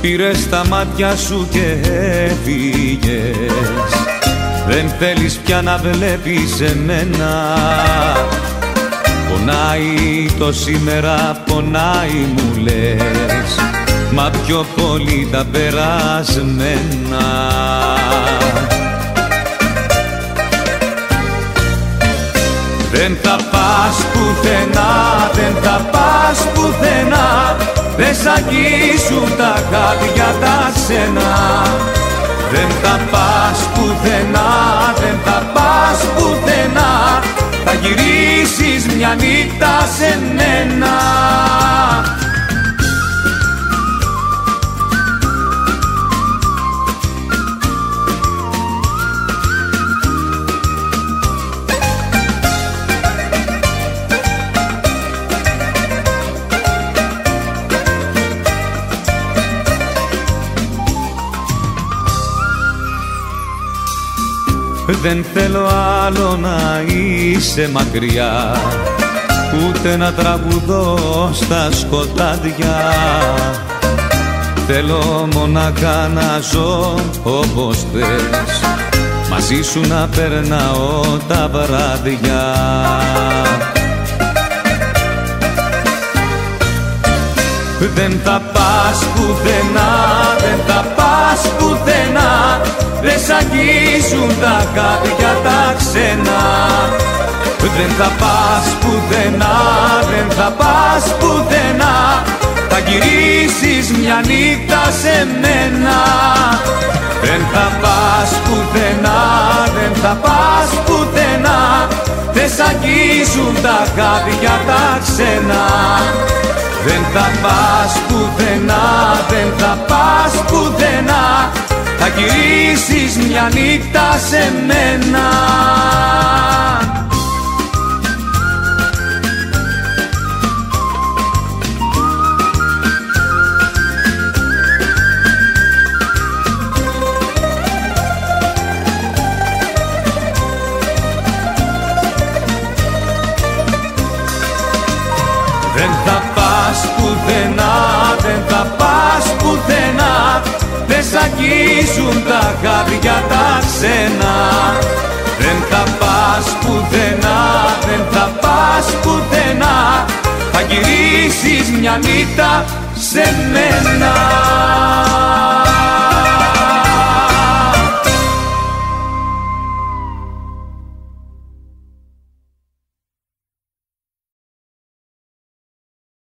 Πήρες τα μάτια σου και έφυγες Δεν θέλεις πια να βλέπεις εμένα. Πονάει το σήμερα, πονάει μου λες. Μα πιο πολύ τα περασμένα. Δεν θα πας πουθενά, δεν θα πας πουθενά Δεν σ' αγγίσουν τα χάδια τα ξένα. Δεν θα πας πουθενά, δεν θα πας πουθενά. Θα γυρίσεις μια νύχτα σε μένα Δεν θέλω άλλο να είσαι μακριά Ούτε να τραγουδώ στα σκοτάδια. Θέλω μονάχα να ζω όπως θες Μαζί σου να περνάω τα βράδια. Δεν θα πας πουθενά, αγγίζουν τα χάδια τα ξένα. Δεν θα πας πουθενά, δεν θα πας πουθενά. Θα γυρίσεις μια νύχτα σε μένα. Δεν θα πας πουθενά, δεν θα πας πουθενά. Δεν σ' αγγίζουν τα χάδια τα ξένα. Δεν θα πας πουθενά, δεν θα πας πουθενά Θα γυρίσεις μια νύχτα σε μένα. Δεν θα πας πουθενά, δεν θα πας πουθενά Δεν σ' αγγίζουν τα χάδια τα ξένα. Δεν θα πας πουθενά, δεν θα πας πουθενά. Θα γυρίσεις μια νύχτα σε μένα